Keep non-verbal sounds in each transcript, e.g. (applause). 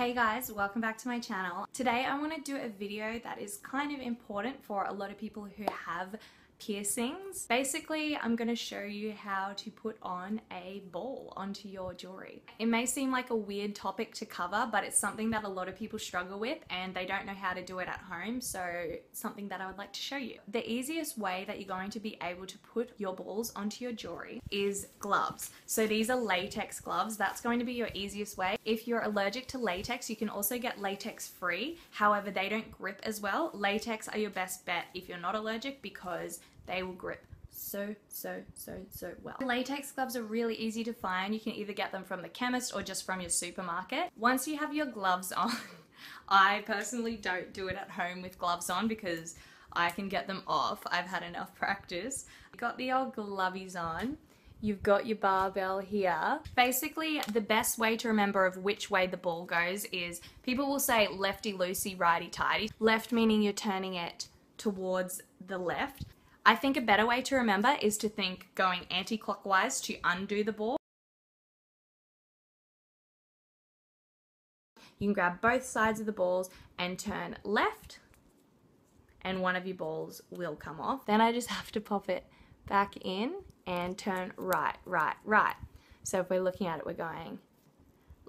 Hey guys, welcome back to my channel. Today I want to do a video that is kind of important for a lot of people who have piercings. Basically, I'm going to show you how to put on a ball onto your jewelry. It may seem like a weird topic to cover, but it's something that a lot of people struggle with and they don't know how to do it at home, so something that I would like to show you. The easiest way that you're going to be able to put your balls onto your jewelry is gloves. So these are latex gloves. That's going to be your easiest way. If you're allergic to latex, you can also get latex free. However, they don't grip as well. Latex are your best bet if you're not allergic because they will grip so, so, so, so well. Latex gloves are really easy to find. You can either get them from the chemist or just from your supermarket. Once you have your gloves on, (laughs) I personally don't do it at home with gloves on because I can get them off. I've had enough (laughs) practice. Got the old glovies on. You've got your barbell here. Basically, the best way to remember of which way the ball goes is people will say lefty loosey, righty tighty. Left meaning you're turning it towards the left. I think a better way to remember is to think going anti-clockwise to undo the ball. You can grab both sides of the balls and turn left and one of your balls will come off. Then I just have to pop it back in and turn right, right, right. So if we're looking at it, we're going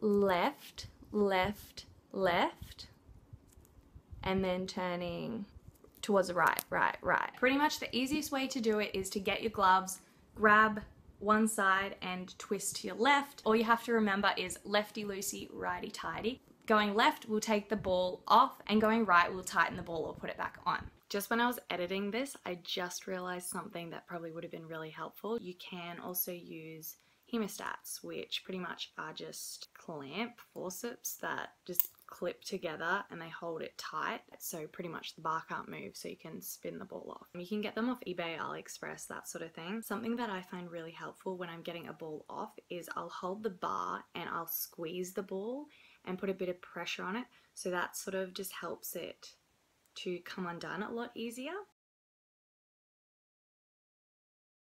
left, left, left, and then turning the right, right, right. Pretty much the easiest way to do it is to get your gloves, grab one side and twist to your left. All you have to remember is lefty loosey, righty tighty. Going left will take the ball off and going right will tighten the ball or put it back on. Just when I was editing this, I just realized something that probably would have been really helpful. You can also use hemostats, which pretty much are just clamp forceps that just clip together and they hold it tight so pretty much the bar can't move so you can spin the ball off. You can get them off eBay, AliExpress, that sort of thing. Something that I find really helpful when I'm getting a ball off is I'll hold the bar and I'll squeeze the ball and put a bit of pressure on it so that sort of just helps it to come undone a lot easier.